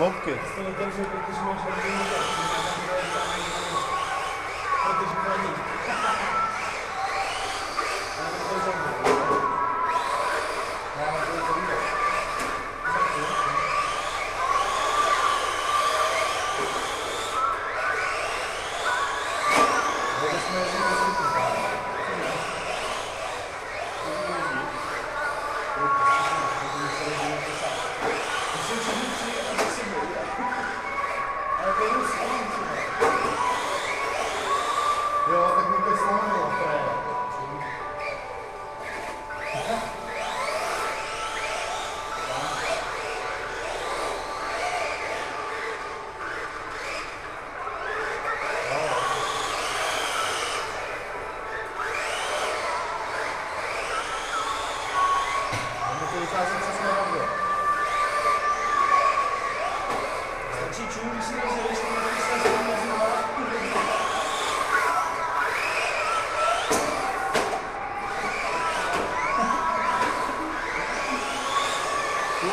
Fotky. protože protože máš hodně protože není. Ale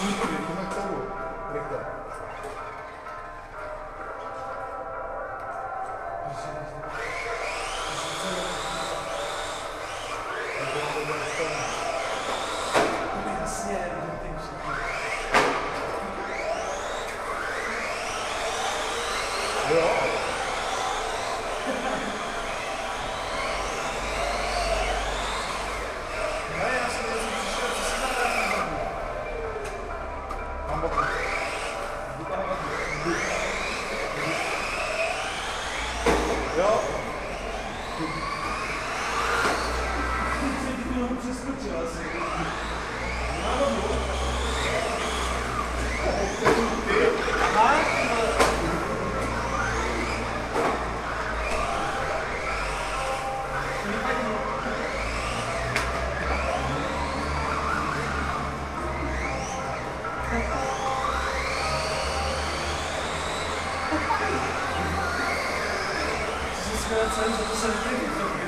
Thank you. This is going to turn into something.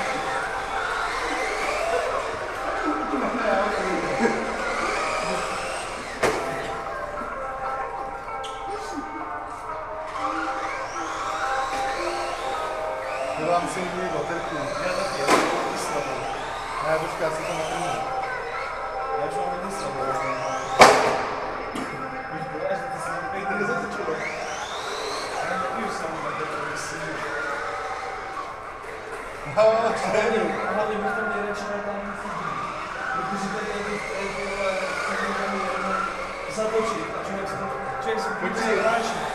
se netrefí. Zima. Nemám mail. Dělám si někdy baterku. Já taky, já jsem hodně slabý. Ne, počkej, já si to naplním. Já už mám hodně slabý. Víš, bylo, že ty se pěkně nezatočilo. Já nepiju sám na to, myslím. No, čtyři. A hlavně bych tam nejradši dal tam fotky. Protože tady je ty, ty vole, tady tam jenom zatočit a člověk se to, člověk se Pojď buď si. si hráči.